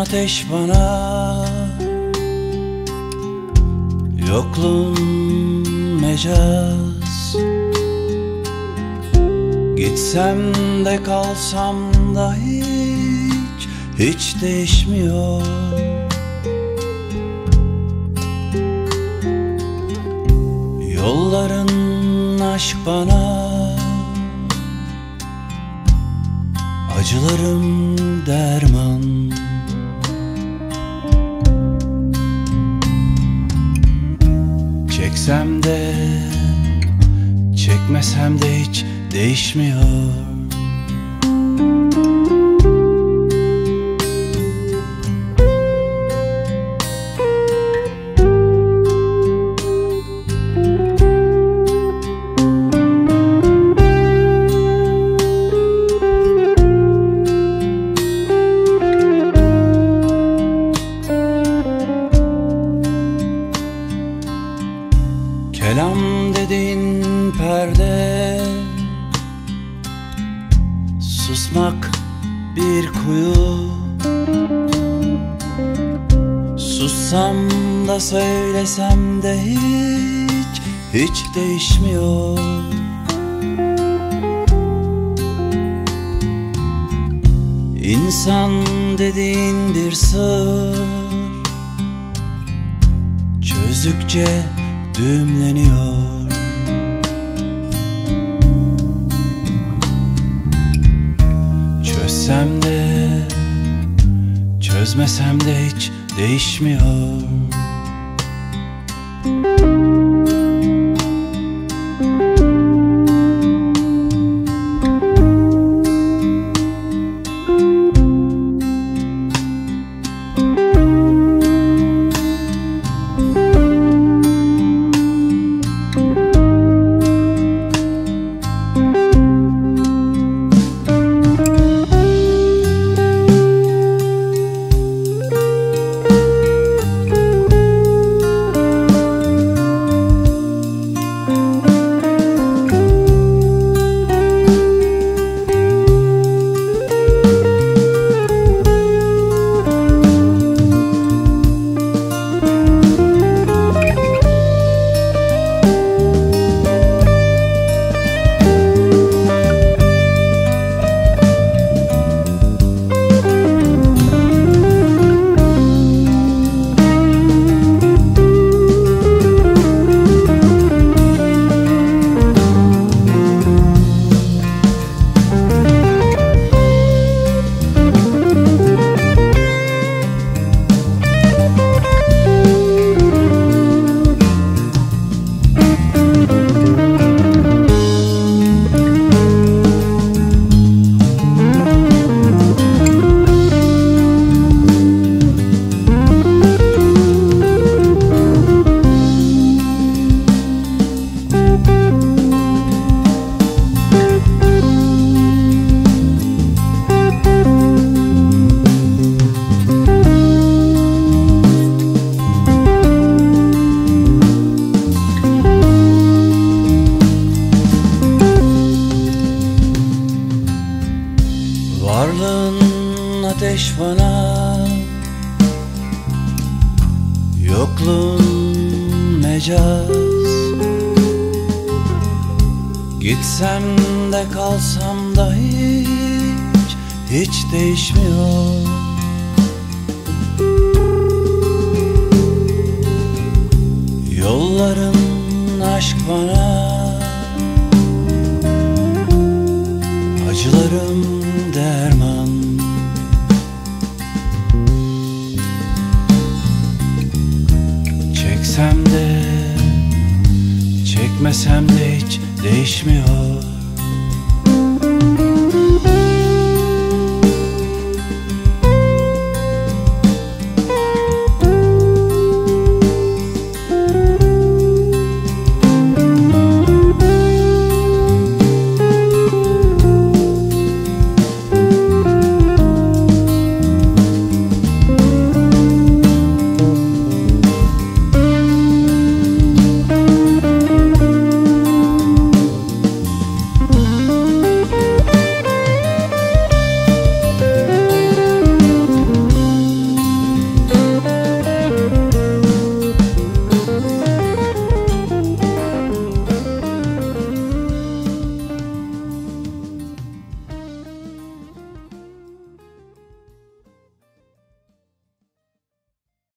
ateş bana. Yokluğun mecaz. Gitsem de kalsam da hiç Hiç değişmiyor. Yolların aşk bana. Acılarım derman Çeksem de Çekmesem de hiç değişmiyor bir kuyu. Sussam da söylesem de hiç Hiç değişmiyor. İnsan dediğin bir sır Çözdükçe düğümleniyor çözmesem de hiç değişmiyor bana. Yokluğun mecaz. Gitsem de kalsam da hiç Hiç değişmiyor. Yolların aşk bana. Acılarım de Çekmesem de hiç değişmiyor